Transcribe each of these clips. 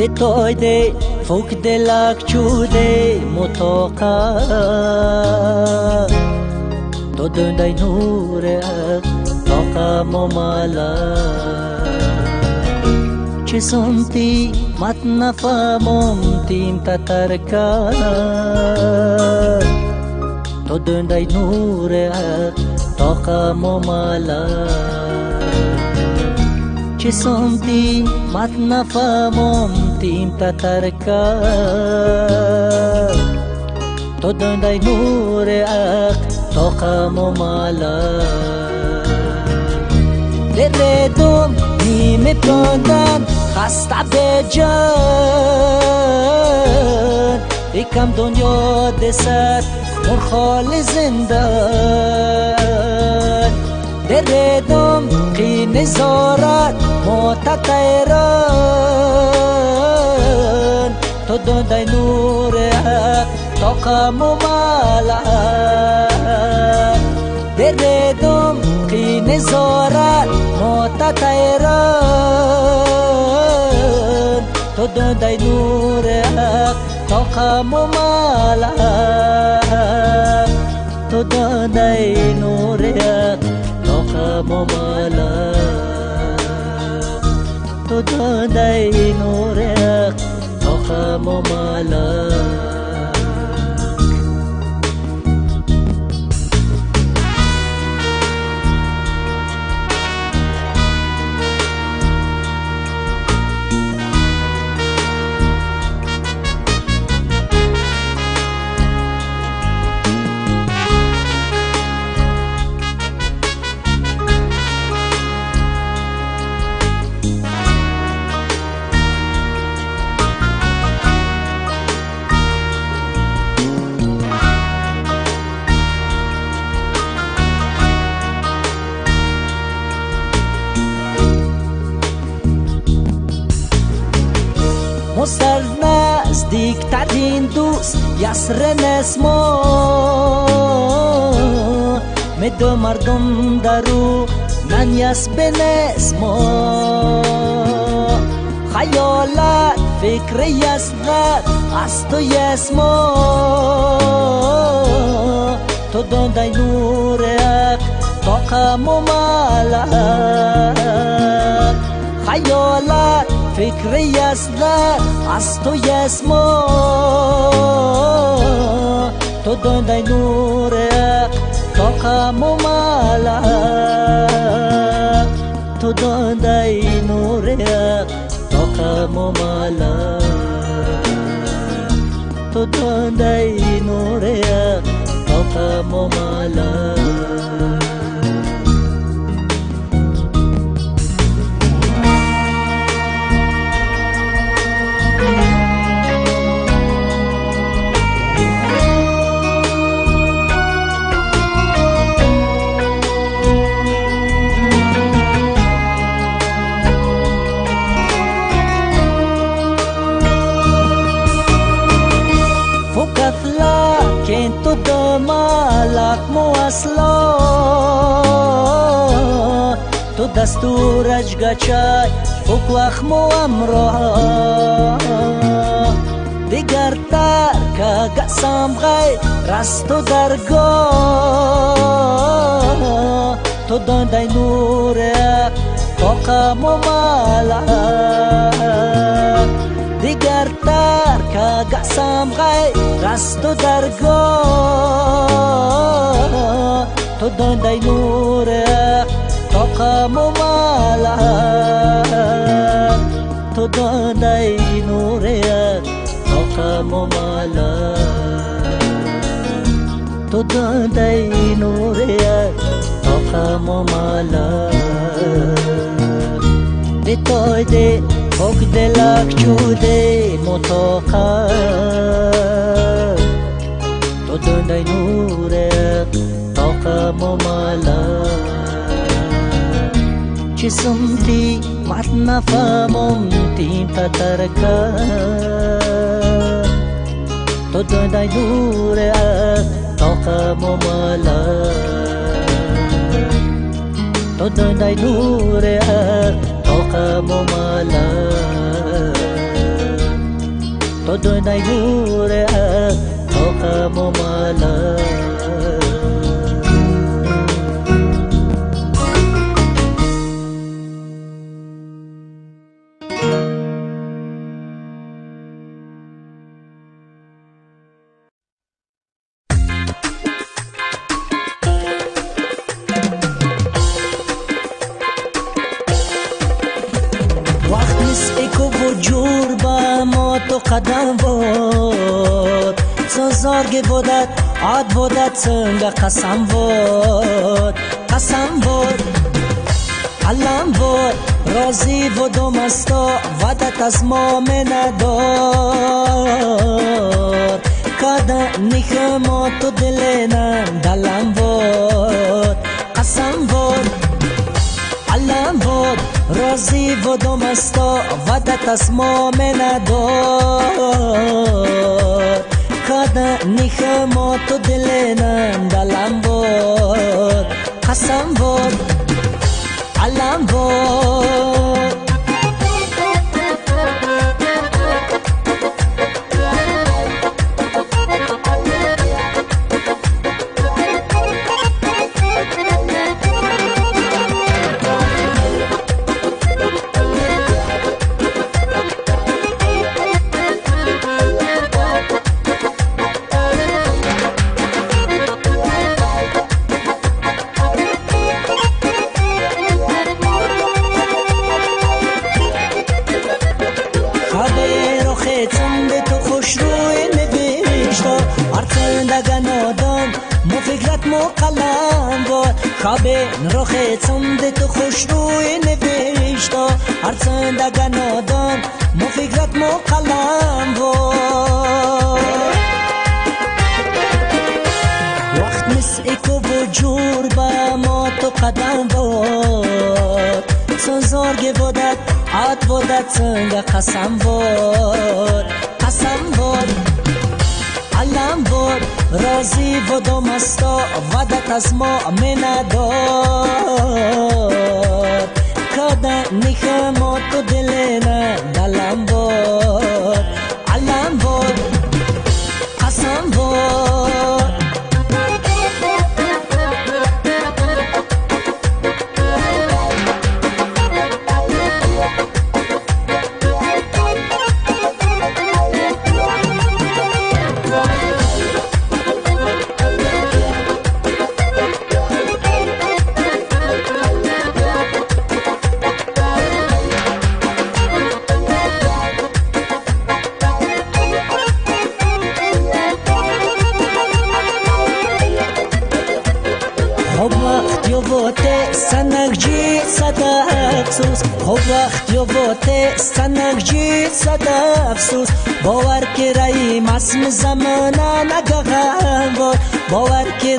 de toy de foc de lac de motoca. Tot de dai nure toca momala. Ce sunt ti matna famom tim tatarca. Tot de dai nure toca momala. چی تی مات نفهمم تیم تا ترکا تو دندای نور آگ تو خامو مالا در ریدم نیم پردم خسته بیچاره ای کم دنیا دست مرخال زنده дередом қини зорат мотатайрон то додай нуреа тоқамумала дередом қини зорат мотатайрон то додай нуреа тоқамумала то додай нуреа نور حق طاقم و یسر نسما مدو مردم درو من یس به نسما. خیالت فکر یسغت از تو تو دای نور حق طاقم و ملک خیالت فکر یزدت از تو یسما تو دای نور طاقم و ملک تو دای نور طاقم و ملک تو دای نور طاقم و ملک تو دستورش گچای فوق وقت مو امرا. دیگر تر که گسم غی رست درگاه تو دای نور طاقم و ملک khamala to dai nore khamala to dai nore khamala de toy de ok de lak chu de motoka. To dai nore khamala chisumti matna famom tim tatarka to dai nure toka momala to dai nure طاقم و ملک تو دو نیوره تا عاد بودت سنگ قسم بود قسم بود. علم بود رازی بود و مستا ودت از ما ندار. کده نیخم تو دلنم دلم بود قسم بود. علم بود رازی و دومستا ودت از ما کده نیخه ما تو دلنم دلم بود قسم بود علم بود چند نادان مو فکرت مو قلم وقت مثل اکو و با ما تو قدم بود سازارگ بودت عاد بودت سنگ قسم بود قسم بود علم بود رازی بود و مستا ودت از ما نداد کده نیخه ما تو دلنه دلم بود علم باور که رای مسم زمانه نگغم بود باور که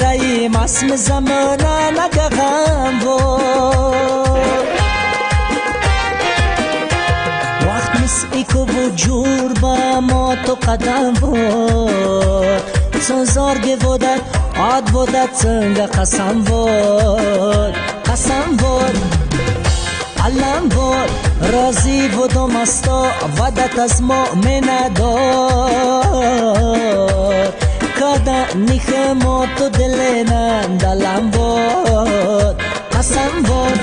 مسم زمانه نگغم بود وقت مس ایکو و جور با ما تو قدم بود سنزار بودد عاد بودد سنگ قسم بود رازی بود و مستا ودت از مؤمن دار کده نیخ ما تو دلنم دلم بود قسم بود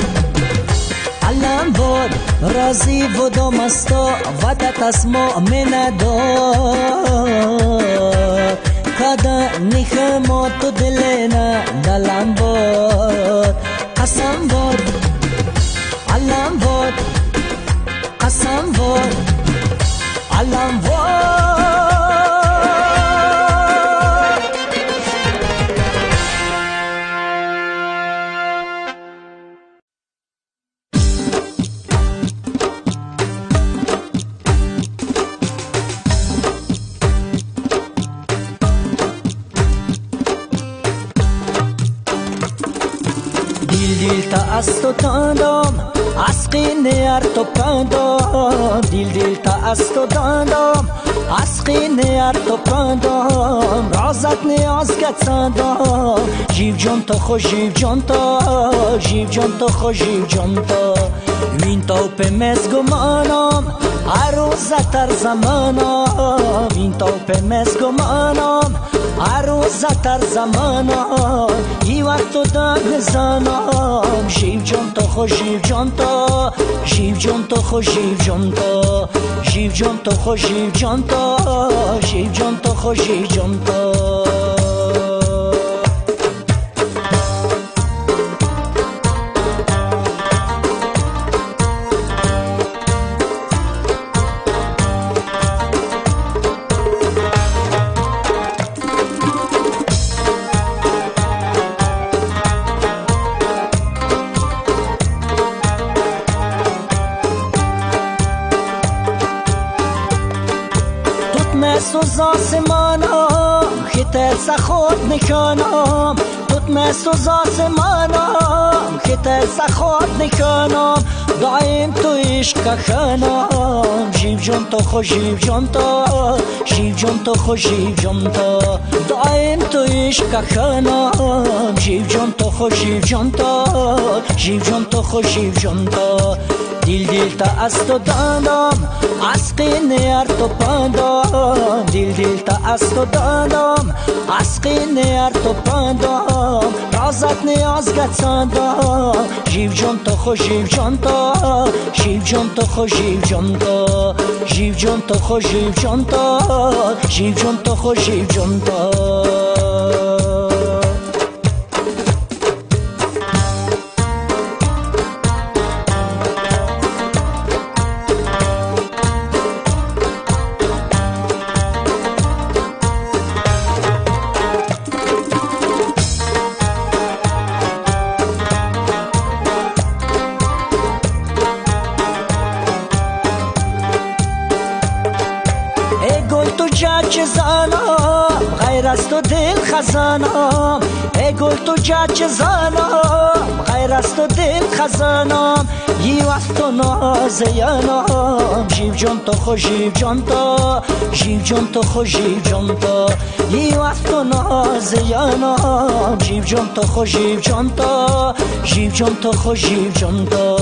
علم بود رازی بود و مستا ودت از مؤمن دار کده قسم بود علم بود دیل دیل تا از تو قینه ار تو پندام دیل دیل تا از تو داندام از قینه ار تو پندام رازت نیاز گتسندام جیو جان تو خوش جیو جان تا جیو جان تو خوش جیو جان تا وین تا په مزگو مانام عروزتر زمانم این تو پمس گمانم عروزتر زمانم ای وقت تو دم زنم جیو جان تو خوش جیو جان تو. جیو جان تو خوش جیو جان تو. جیو جان نکنم مست از آسمانم که ترس خود نکنم دایم تو عشق کنم جیب جان تو خوش جیب جان تو. جیب جان تو خوش جیب جان تو. دایم تو عشق کنم جیب جان تو خوش جیب جان تو. جیب جان تو خوش جیب جان تو. دیل دیل تا از تو دانم از قینه تو پندم دیل دیل تا از تو دانم از قینه تو پندم رازت نیاز گتسندم جیو جان تو خوش جیو جان تو جیو جان تو خوش جیو جان تو تو خزانم ای گل تو جاچ زانم غیر از تو دل خزانم یی وقت تو نازیانم جیب جان تو خوش جیب جان تو. جیب جان تو خوش جیب جان تو. یی وقت تو نازیانم جیب جان تو خوش جیب جان تو. جیب جان تو خوش جیب جان تو.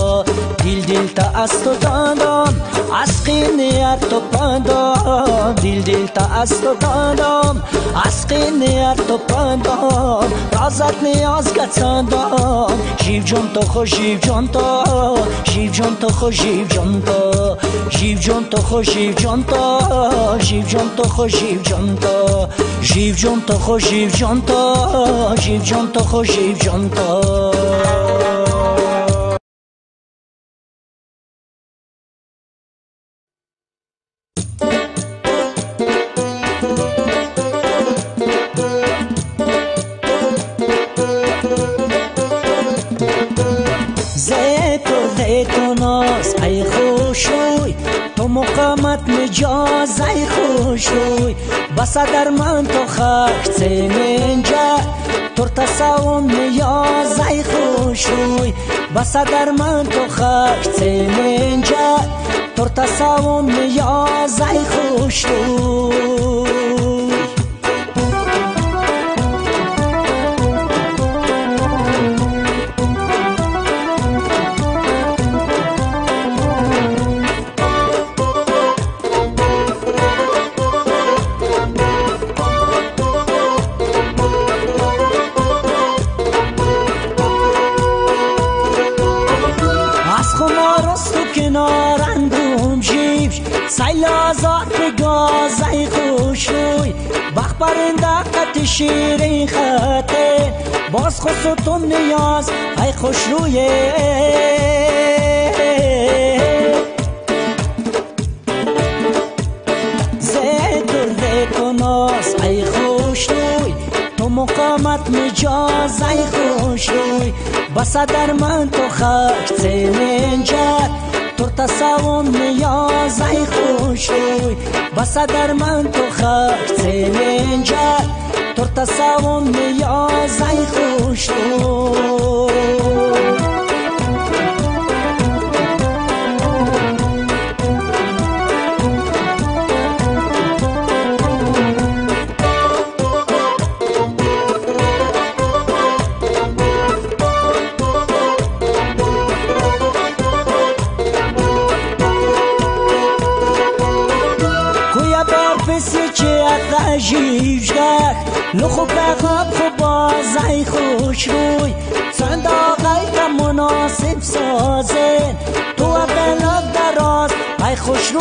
دیل دیل تا از تو دادم از قینیت تو پندم دیل دیل تا از تو دادم از قینیت تو پندم رازت نیاز گتندم جیب جان تو خوش جیب جان تو جیب جان تو خوش جیب جان تو جیب جان تو خوش جیب جان تو جیب جان تو خوش جیب جان تو جیب جان تو خوش جیب جان تو جیب جان تو خوش جیب جان تو بس در من تو خاک منجا تر تساوم نیازای خوشوی بس در من تو خاک منجا تر تساوم نیازای خوشوی شیرین خطه. باز تو نیاز. ای خوش رویه. ناز. ای خوش روی. تو مقامت مجاز. ای خوش روی. بس در من تو خاک منجد تر تساوم نیاز ای خوش روی بس در من تو خاک منجد تر تساوم نیازای خوش لخو بخواب خوب بازای خوش روی. صنداقای که مناسب سازه. تو بلاک دراز ای خوش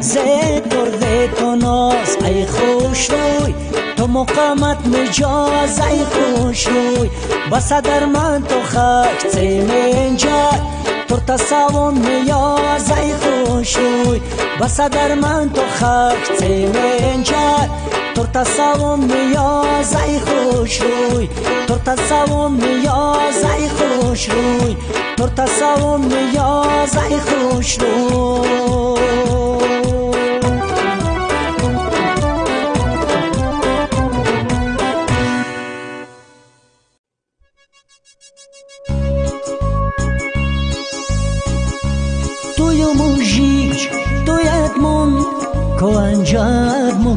زد تو ناز ای خوش روی. تو مقامت مجاز ای خوش روی. بس در من تو خاک تیمین جای تصاوم نیاز ای خوش روی بس در من تو خاک تیمین جای تو تصاوم نیاز ای خوش روی تو تصاوم نیاز ای خوش روی تو تصاوم نیاز ای خوش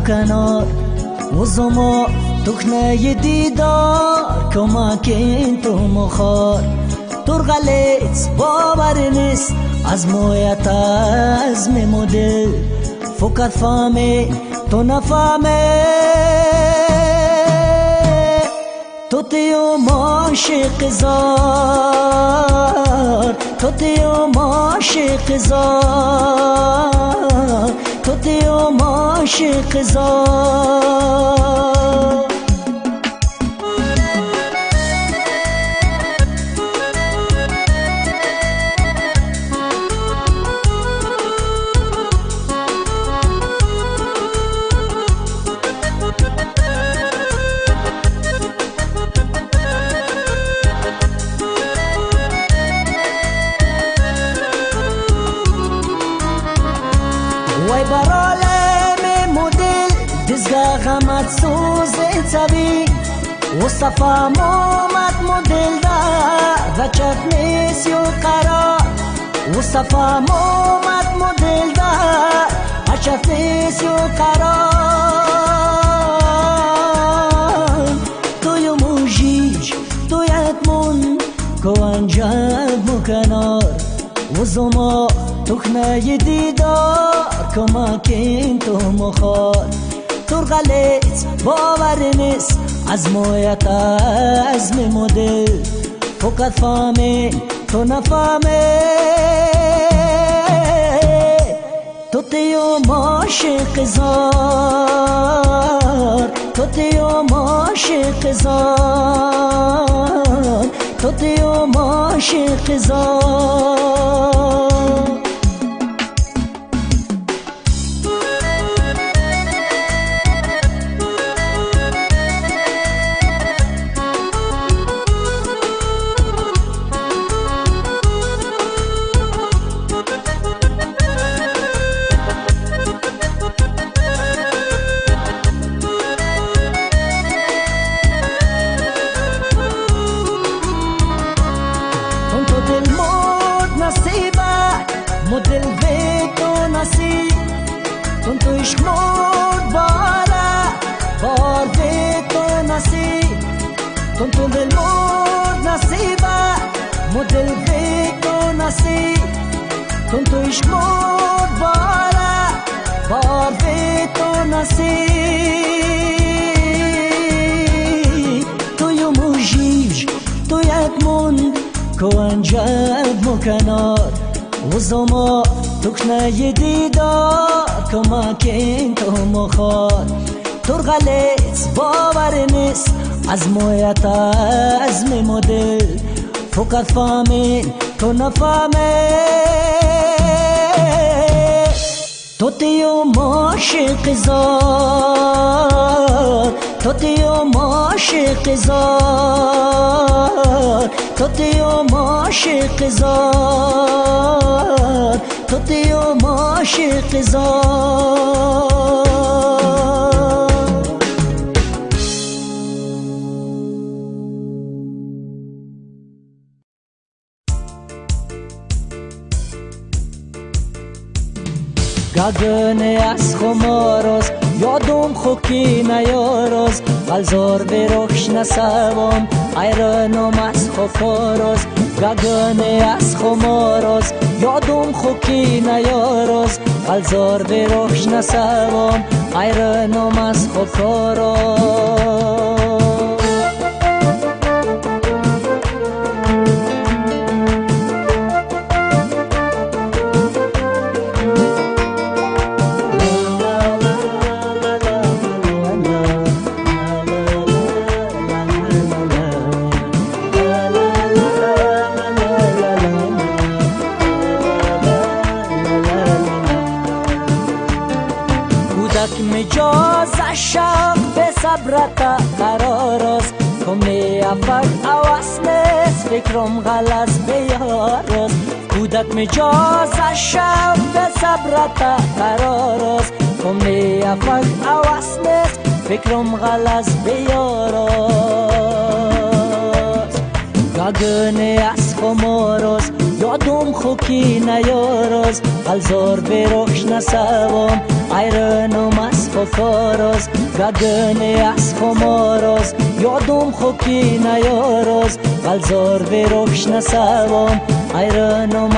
مکنار وزما تخنه دیدار کمکین تو مخار. ترغلیت باور نیست از مویت از مدل فکر فهمه تو نفهمه. تو تیو ماشق زار تو تیو ماشق زار. تو تیو ماشق زار. مصطفى مومت مدل دا غچت نیسیو قرار. مصطفى مومت مدل دا غچت نیسیو قرار. توی موجیج توی اتمون کو انجام مکنار وزما تخنه دیدار کمکین تو مخار. ترغلیت باور نیست از مویت از مدل فقط فهمه تو نفهمه. تو تیو ماشق زار تو تیو ماشق زار تو تیو ماشق زار کنار وزما تکنه دیدار کمکین تو مخواد ترغلیت باور نیست از مویت از مدل فقط فهمین تو نفهمه تو تیو ماشق زار تو تیو ماشق زار تو تیو ماشق زار تو تیو ماشق زار گگن از خماروز یادم خوکی نیاروز غلزار برخش نسوام ایرانم از خفاروز گگن از خماروز یادم خوکی نیارز الزار بروش نسوام ایرانم از خوکارم مجاز شب به صبرتا قرار است. کمی افک اواس نیست فکرم غلط بیار است. گاگنه از خمار است یادم خوکی نیار است. الزار بروش نسوام ایرانم از است گگنه از خماراز یادم خوکی نیاراز. بلزار بروش نسوام. ایرانم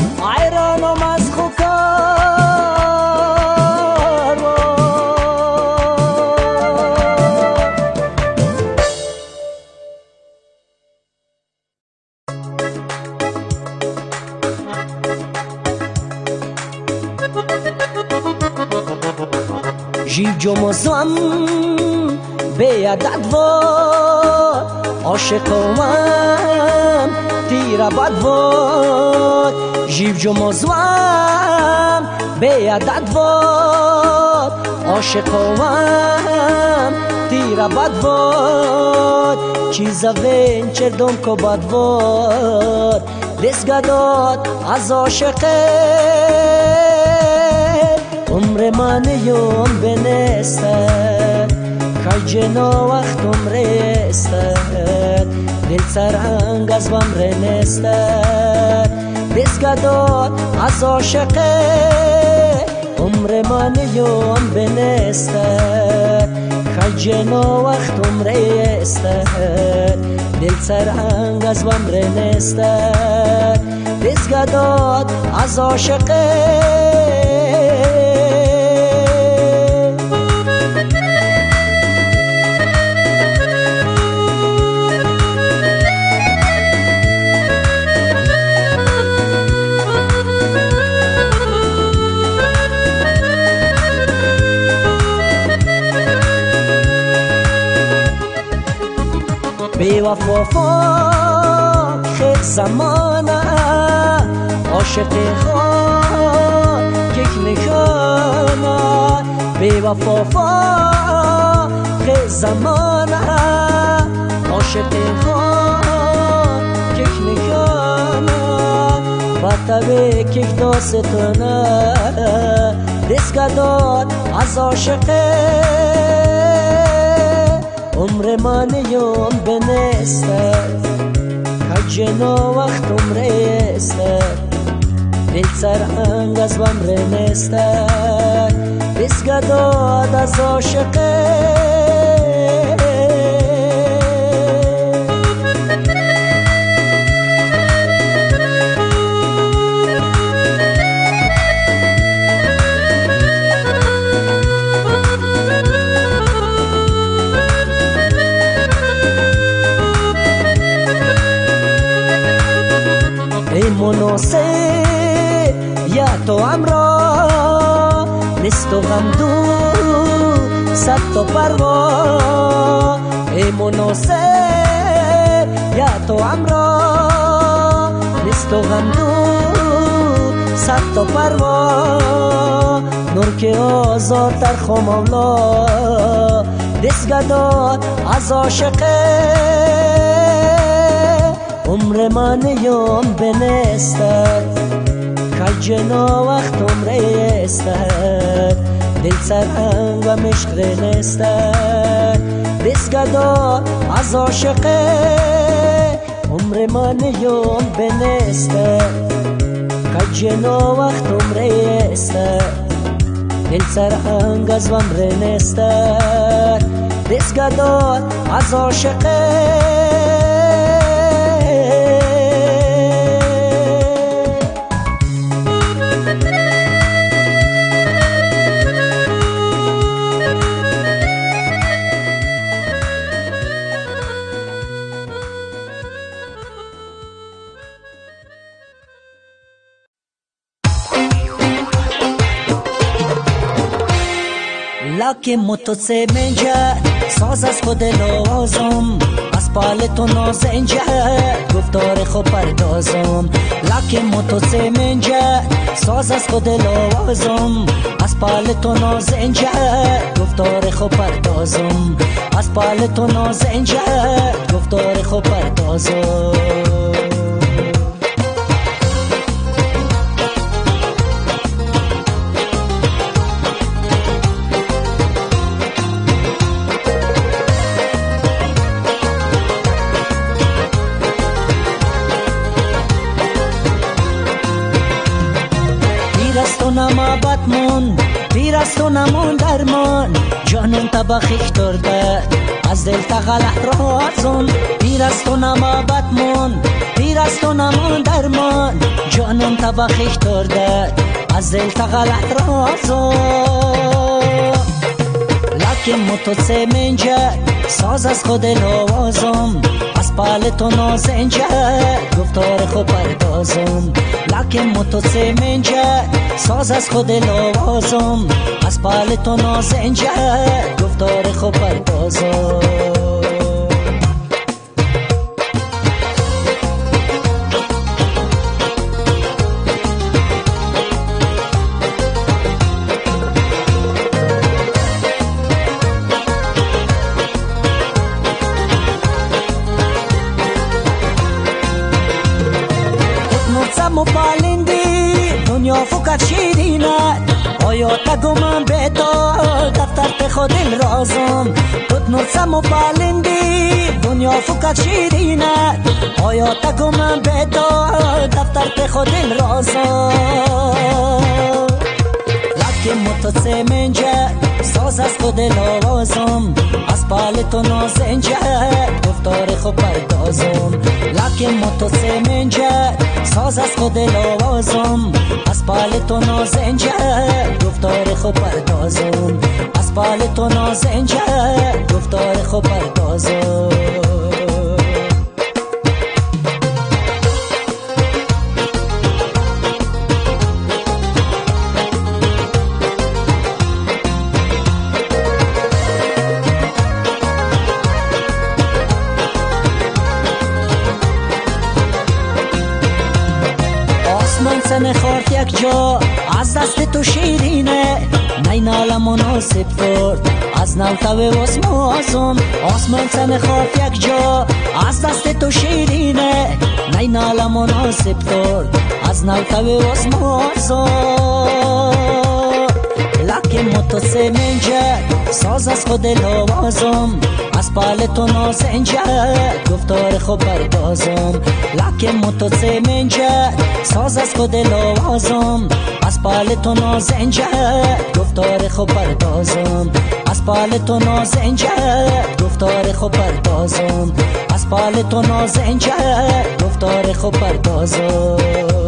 جمزم به عدد واد عاشقم تیر بد واد جیب جمزم به عدد واد عاشقم تیر بد واد چیزا وین خجنا وقت عمر استد دل سرنگ از بم رنستد دستگداد از عاشقه. عمر من یوم بنستد خجنا وقت عمر استد دل سرنگ از بم رنستد دستگداد از عاشقه. وفا خیلی زمانه عاشق خان یک نشانه بی وفا خیلی زمانه عاشق خان یک نشانه به که داستانه دست داد از عاشقه عمر من یوم بنسته کجنا وقت عمر استه دل سرهنگ از بم رنسته بسگداد از عاشقه همراه نیست و غم دو صد تا پروا ای مناسب یا تو همراه نیست و غم دو صد تا پروا نور که آزاد در خمولا دست گداد از عاشقه عمر من یوم بنستد کل جنا وقت عمر استد. دل سرهنگ و مشق نستد. بسگدا از عاشقه عمر من یوم بنستد کل جنا وقت عمر استد. دل سرهنگ از عمر نستد. بسگدا از عاشقه که سه ساز از خود لازم از پال تو نازنجه گفتار خود پردازم. لکه سه ساز از خود لازم از پال تو نازنجه گفتار خود پردازم. از پال تو نازنجه گفتار خود پردازم. مون پیر از تو نمون درمان. جانون تبا خیخترده از دل تغلط رازون پیر از تو نمابت مون پیر از تو نمون درمان. جانون تبا خیخترده از دل تغلط رازون لکن متو سه منجه ساز از خود لوازم از پال تو نازنجه گفتار خود پردازم. لکن متو منجه ساز از خود لوازم از پال تو نازنجه گفتار خود پردازم. دفتر خود رازم خود نرسم و بالندی دنیا فکر شیرینه. آیا تگم به تو دفتر خود رازم لکه متسه منجه ساز از خود لوازم از پال تو نازنجه. گفتار خوب پردازم لکه متسه منجه ساز از خود لوازم از پال تو نازنجه. گفتار خوب پردازم از پال تو نازنجه. گفتار خوب پردازم تو واسمازم آسمان سن خواهد یک جا. از دست تو شیرینه. نی ناله مناسب کرد از نو تو واسمازم لکه متوسه منجه ساز از خود لوازم. از پال تو نازنجه. گفتار خوب پردازم لکه متوسه منجه ساز از خود لوازم. از پال تو نازنجه. گفتار خوب پردازم از پال تو نازنجه گفتار خوب پردازم از پال تو نازنجه گفتار خوب پردازم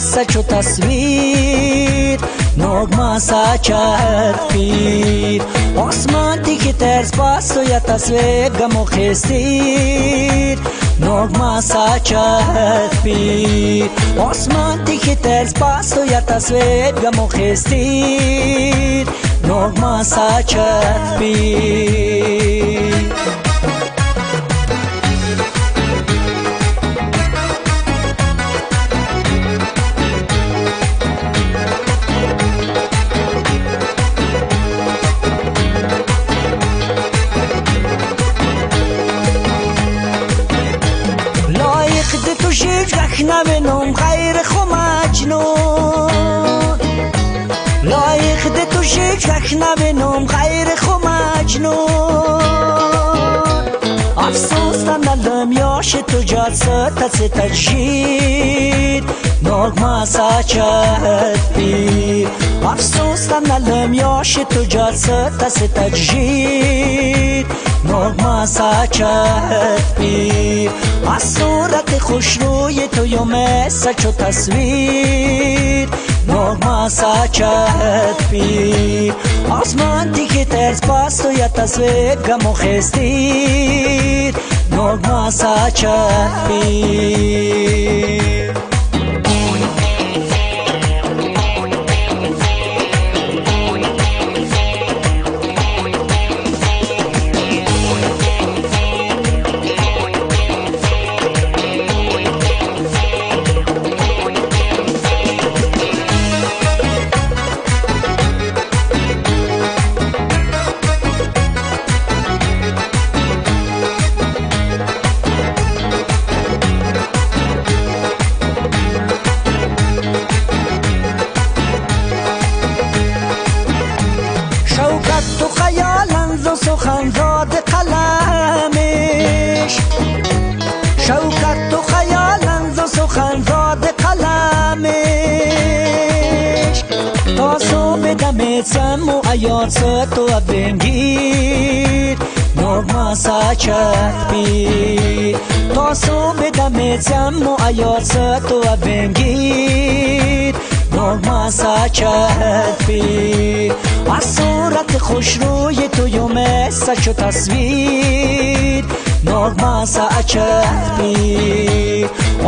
ऐसा छो तस्वीर नोगमा सा चाहत पीर आसमान दिखी तेज पास तो या तस्वीर गमो खेस्तीर नोगमा सा चाहत पीर आसमान दिखी तेज पास तो या तस्वीर गमो खेस्तीर नोगमा सा चाहत पीर تو جلسه تس تجید نغمه ساچت بی افسوس ندم یاش تو جلسه تس تجید نغمه ساچت بی از صورت خوش روی تو یا مثل چو تصویر. نغمه ساچت بی آسمان تیکی yotsa tuabim gir Norma saçat bir Tosun bedam etsem mu ayotsa tuabim gir Norma saçat bir Аз сурати хушрӯи тую меса чу тасвир нормаса ачатби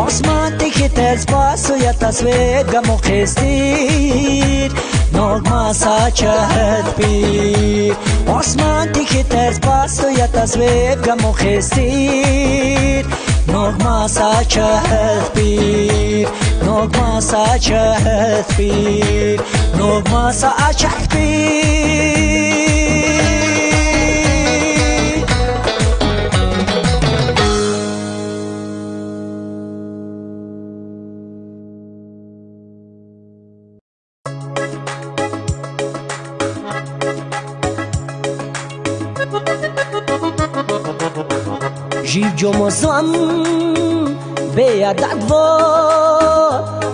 осмати ки тез басуя тасвега муқистир. روی تو یو مثل چو تصویر نغمه ساچت بی آسمان تیکی تز باس و یا تصویر گم و خستیر نغمه ساچت بی آسمان تیکی تز باس و یا بی جمزم به و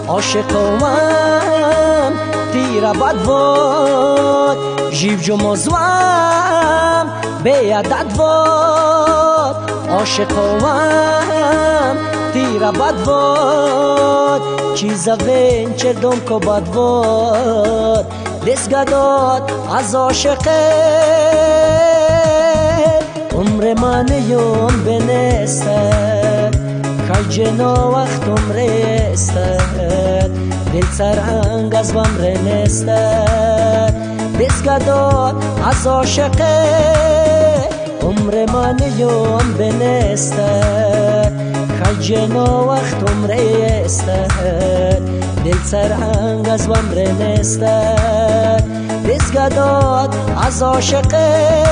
عاشقم تیر بد و جیب جمزم به عدد و عاشقم تیر بد و چیز وین چردم کو بد و دستگداد از عاشقه عمر من یوم بنسته خجنا وقت عمر است دل سرهنگ از بم رنسته. بسکداد از عاشقه. عمر من یوم بنسته خجنا وقت عمر است دل سرهنگ از بم رنسته. بسکداد از عاشقه.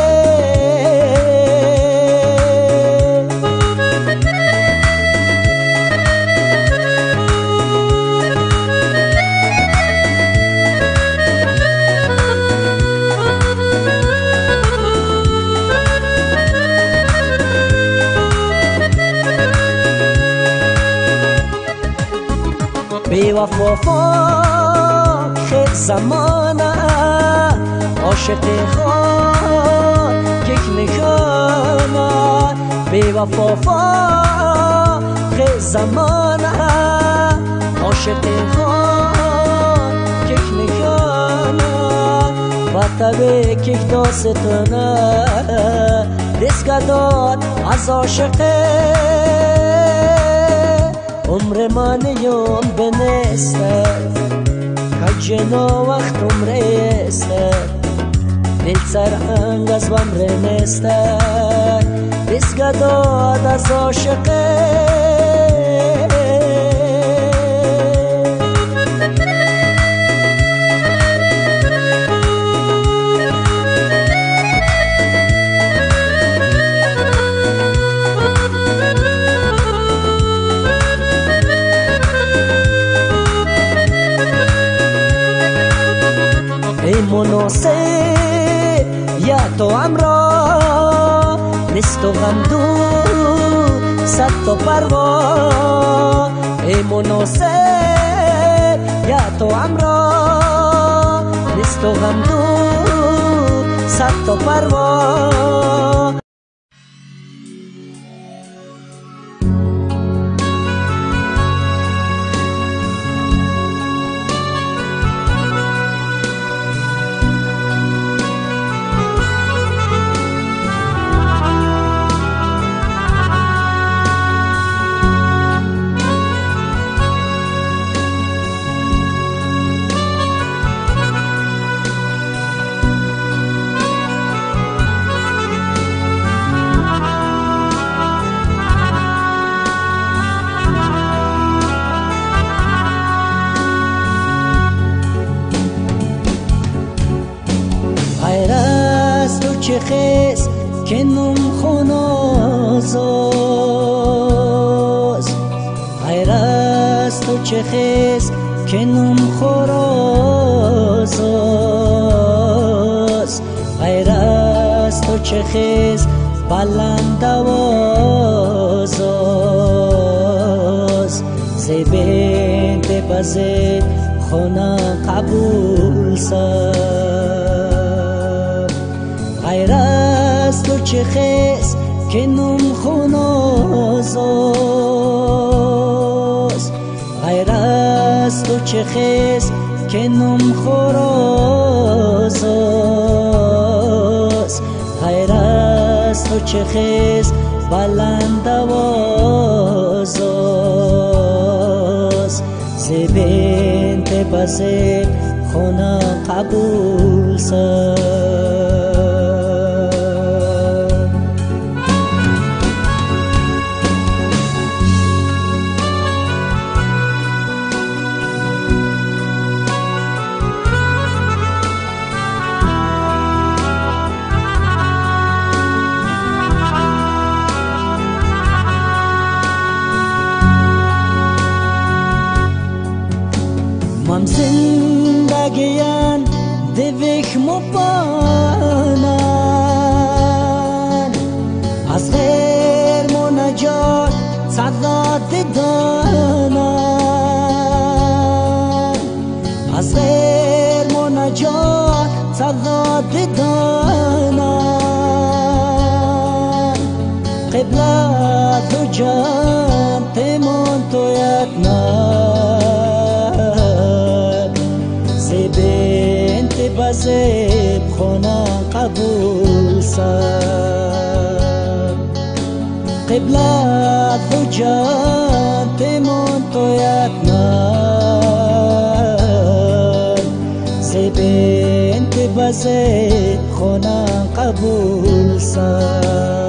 وفا خیلی زمانه عاشق خان یک نشانه بی وفا خیلی زمانه عاشق ها کک نکنه و تبه کک داستانه داد از عاشقه عمر من یوم بنسته کجنا وقت عمر استه دل سرهنگ از بم رنسته داد از عاشقه تو پروا ای مناسب یا تو امرا نیست و غمدو صد تو پروا بلند دوازاز زبین بزید خونه قبول ساز. غیر از تو چه خیز که نم خونازاز غیر از تو چه خیز که نم خورازاز چه خیز بلند آوازاز زبین تبزه خونه قبول ساز. صداد دانن قبلت و جان تیمون تو بزب خونه قبول سر قبلت حجت تیمون تویت بزب خونه قبول سر.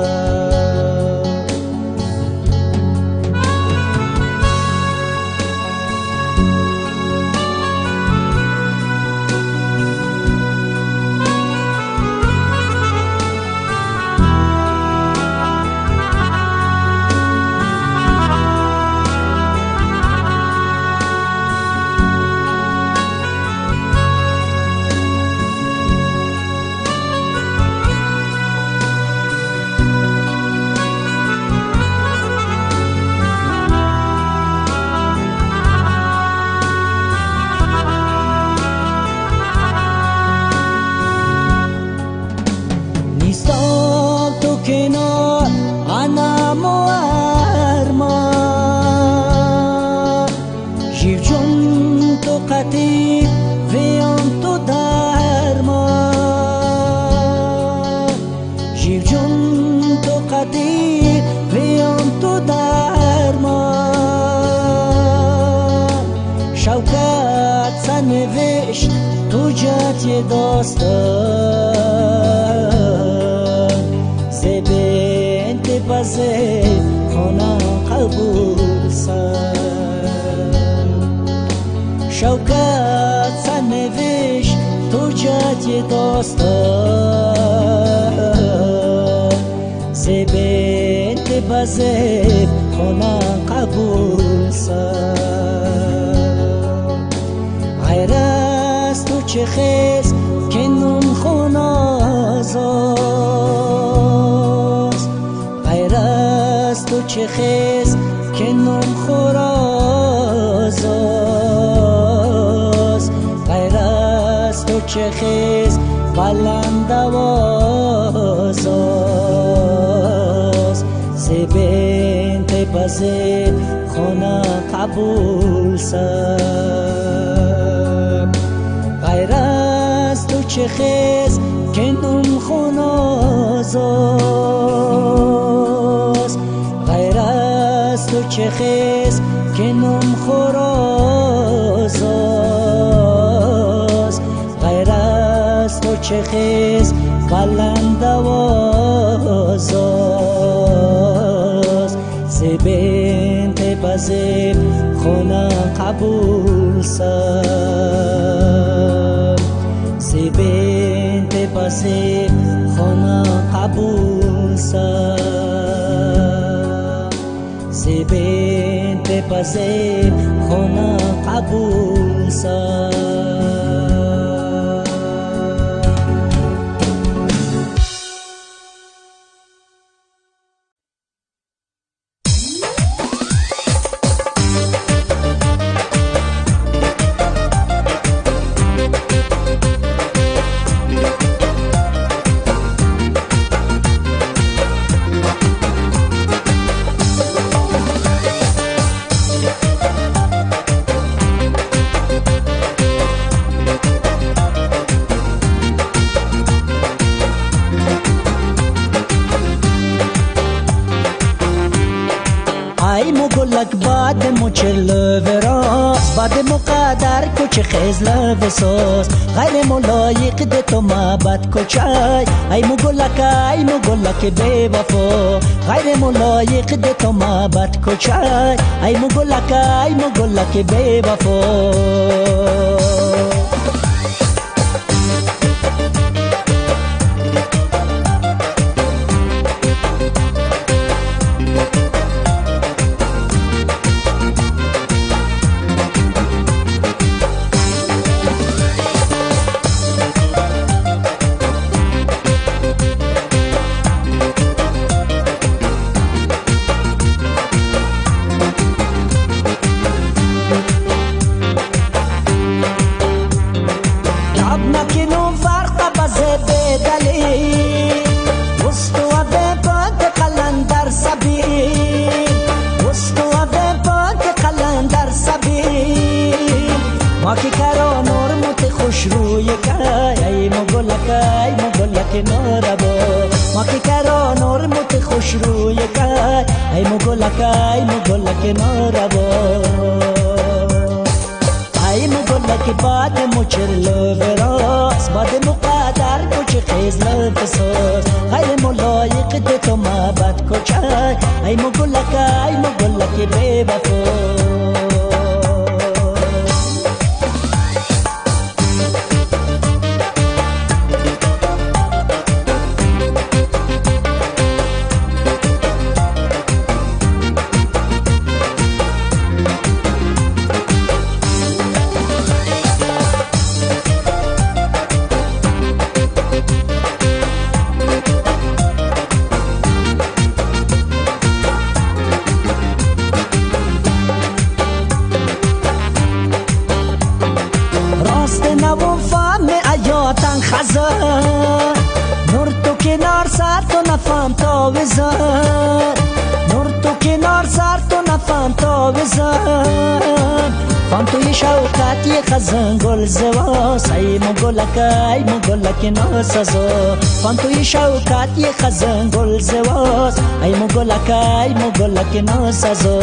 چخیز کلند وازاز سبین تبزیب خونه قبول سر سبین تبزیب خونه قبول سر سبین تبزیب خونه قبول سر که به وفا. غیر ملایق ده تا محبت کچک ای مگلک ای مگلک به وفا. Cái kai mo golla ke be ba fo که ناسازا. فان توی شوکت یه خزن گل زواز. ای مگلک ای مگلک ناسازا.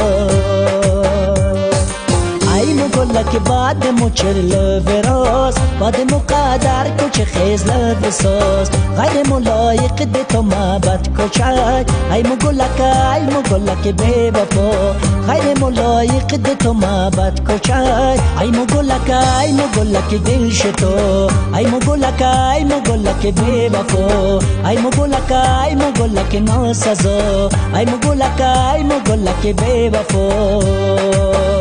گلک بعد مو چرل براس بعد مو قدر خیز لبساس غیر ملایق ده تو محبت کچک ای مو گلک ای مو گلک بے وفا غیر ملایق ده تو محبت کچک ای مو گلک ای مو گلک دل شتو ای مو گلک ای مو گلک بے وفا ای مو گلک ای مو گلک ناسزا ای مو گلک ای مو گلک بے وفا